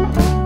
Bye.